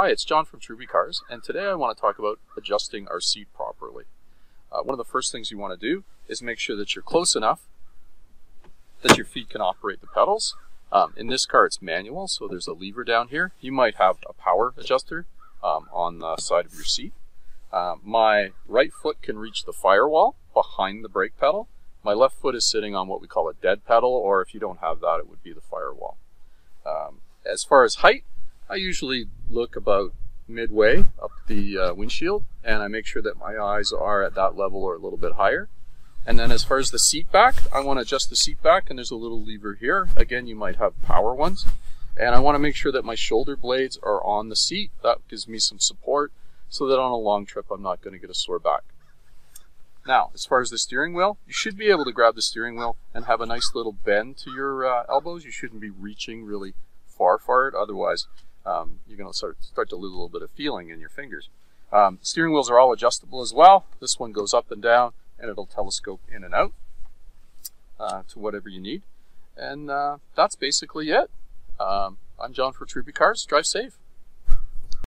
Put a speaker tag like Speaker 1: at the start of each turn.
Speaker 1: Hi, it's John from Trubicars, and today I want to talk about adjusting our seat properly. Uh, one of the first things you want to do is make sure that you're close enough that your feet can operate the pedals. Um, in this car, it's manual, so there's a lever down here. You might have a power adjuster um, on the side of your seat. Uh, my right foot can reach the firewall behind the brake pedal. My left foot is sitting on what we call a dead pedal, or if you don't have that, it would be the firewall. Um, as far as height, I usually look about midway up the uh, windshield and I make sure that my eyes are at that level or a little bit higher. And then as far as the seat back, I want to adjust the seat back and there's a little lever here. Again, you might have power ones. And I want to make sure that my shoulder blades are on the seat. That gives me some support so that on a long trip I'm not going to get a sore back. Now, as far as the steering wheel, you should be able to grab the steering wheel and have a nice little bend to your uh, elbows. You shouldn't be reaching really far for it. Otherwise, um, you're going to start, start to lose a little bit of feeling in your fingers. Um, steering wheels are all adjustable as well. This one goes up and down and it'll telescope in and out uh, to whatever you need. And uh, that's basically it. Um, I'm John for Trubicars. Drive safe.